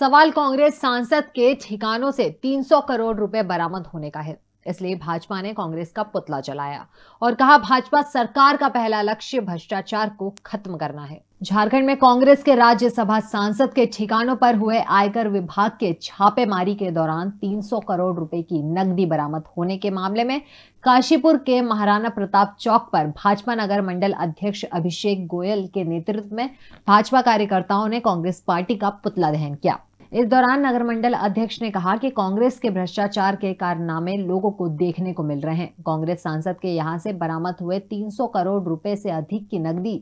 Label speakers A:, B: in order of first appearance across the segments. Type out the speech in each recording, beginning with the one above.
A: सवाल कांग्रेस सांसद के ठिकानों से 300 करोड़ रुपए बरामद होने का है। इसलिए भाजपा ने कांग्रेस का पुतला जलाया और कहा, भाजपा सरकार का पहला लक्ष्य भ्रष्टाचार को खत्म करना है। झारखंड में कांग्रेस के राज्यसभा सांसद के ठिकानों पर हुए आयकर विभाग के छापेमारी के दौरान 300 करोड़ रुपए की नकदी बरामद होने के मामले में काशीपुर के महाराणा प्रताप चौक पर भाजपा नगर मंडल अध्यक्ष अभिषेक गोयल के नेतृत्व में भाजपा कार्यकर्ताओं ने कांग्रेस पार्टी का पुतला दहन किया। इस दौरान नगर मंडल अध्यक्ष ने कहा कि कांग्रेस के भ्रष्टाचार के कारनामे लोगों को देखने को मिल रहे हैं। कांग्रेस सांसद के यहाँ से बरामद हुए 300 करोड़ रुपए से अधिक की नकदी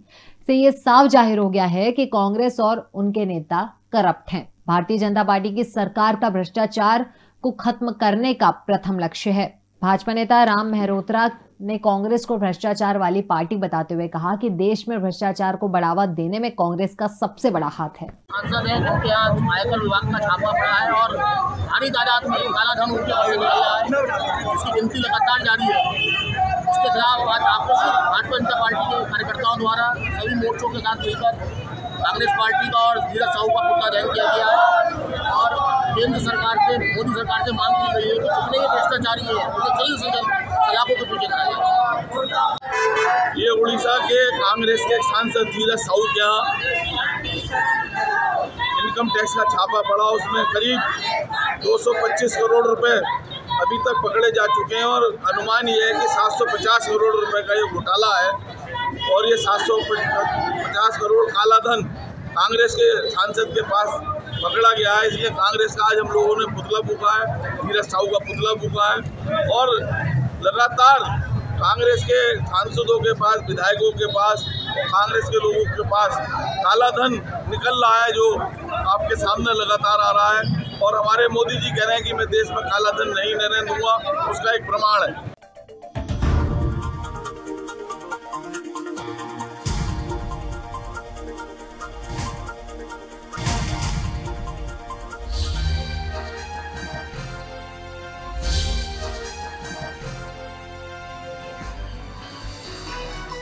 A: से ये साफ़ ज़ाहिर हो गया है कि कांग्रेस और उनके नेता करप्ट हैं। भारतीय जनता पार्टी की सरकार का भ्रष्टाचार को खत्म करने का प्रथम लक्ष्य है। भाजपा नेता राम मेहरोत्रा ने कांग्रेस को भ्रष्टाचार वाली पार्टी बताते हुए कहा कि देश में भ्रष्टाचार को बढ़ावा देने में कांग्रेस का सबसे बड़ा हाथ है।
B: सांसद है यहाँ आयकर विभाग का छापा पड़ा है और भारी तादाद में काला धन इसकी गिनती लगातार जारी है। इसके खिलाफ आज आपको भारतीय जनता पार्टी के कार्यकर्ताओं द्वारा सभी मोर्चों के साथ मिलकर कांग्रेस पार्टी का और धीरज साहू का पुतला दहन किया गया है। केंद्र सरकार से, मोदी सरकार से मांग की गई है कि जितने भी भ्रष्टाचारी है जल्द से जल्द सलाखों के पीछे कराया
C: ये उड़ीसा के कांग्रेस के सांसद धीरज साहू के यहाँ इनकम टैक्स का छापा पड़ा, उसमें करीब 225 करोड़ रुपए अभी तक पकड़े जा चुके हैं और अनुमान ये है कि 750 करोड़ रुपए का ये घोटाला है और ये 750 करोड़ काला धन कांग्रेस के सांसद के पास पकड़ा गया है। इसलिए कांग्रेस का आज हम लोगों ने पुतला फूका है। धीरज साहू का पुतला फूका है। और लगातार कांग्रेस के सांसदों के पास, विधायकों के पास, कांग्रेस के लोगों के पास काला धन निकल रहा है, जो आपके सामने लगातार आ रहा है। और हमारे मोदी जी कह रहे हैं कि मैं देश में काला धन नहीं रहने दूँगा उसका एक प्रमाण है।